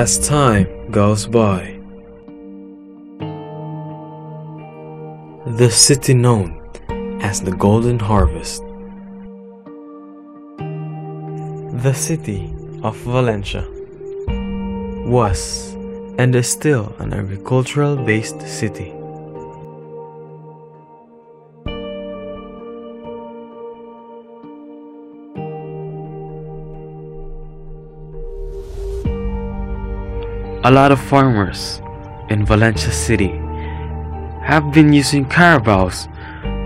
as time goes by. The city known as the Golden Harvest. The city of Valencia was and is still an agricultural based city. A lot of farmers in Valencia City have been using carabaos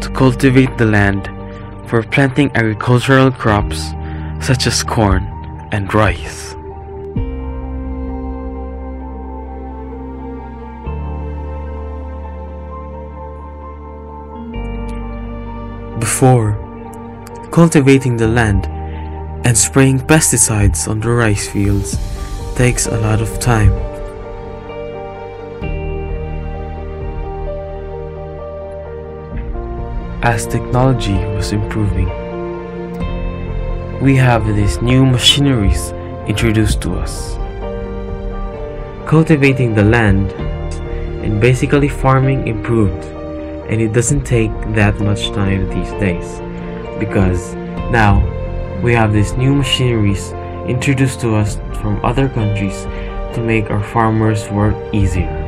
to cultivate the land for planting agricultural crops such as corn and rice. Before, cultivating the land and spraying pesticides on the rice fields takes a lot of time. As technology was improving, we have these new machineries introduced to us. Cultivating the land and basically farming improved, and it doesn't take that much time these days because now we have these new machineries introduced to us from other countries to make our farmers' work easier.